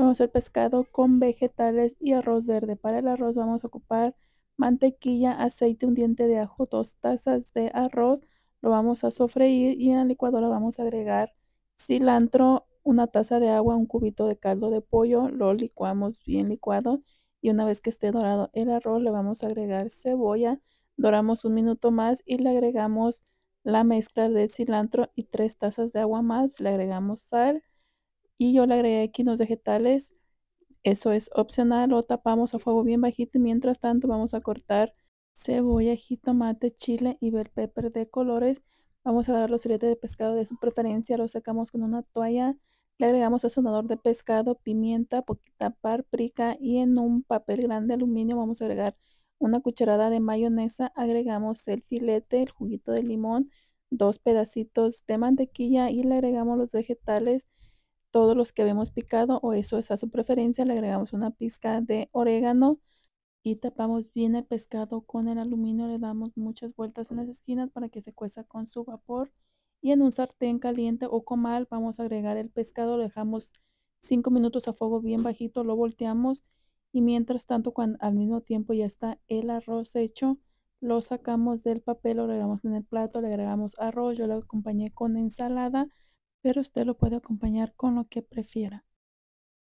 Vamos a hacer pescado con vegetales y arroz verde. Para el arroz vamos a ocupar mantequilla, aceite, un diente de ajo, dos tazas de arroz. Lo vamos a sofreír y en la licuadora vamos a agregar cilantro, una taza de agua, un cubito de caldo de pollo. Lo licuamos bien licuado y una vez que esté dorado el arroz le vamos a agregar cebolla. Doramos un minuto más y le agregamos la mezcla de cilantro y tres tazas de agua más. Le agregamos sal y yo le agregué aquí los vegetales. Eso es opcional, lo tapamos a fuego bien bajito y mientras tanto vamos a cortar cebolla, jitomate, chile y bell pepper de colores. Vamos a agarrar los filetes de pescado de su preferencia, los sacamos con una toalla, le agregamos sazonador de pescado, pimienta, poquita paprika y en un papel grande de aluminio vamos a agregar una cucharada de mayonesa, agregamos el filete, el juguito de limón, dos pedacitos de mantequilla y le agregamos los vegetales todos los que habíamos picado o eso es a su preferencia. Le agregamos una pizca de orégano y tapamos bien el pescado con el aluminio. Le damos muchas vueltas en las esquinas para que se cueza con su vapor. Y en un sartén caliente o comal vamos a agregar el pescado. Lo dejamos 5 minutos a fuego bien bajito. Lo volteamos y mientras tanto al mismo tiempo ya está el arroz hecho. Lo sacamos del papel, lo agregamos en el plato, le agregamos arroz. Yo lo acompañé con ensalada pero usted lo puede acompañar con lo que prefiera.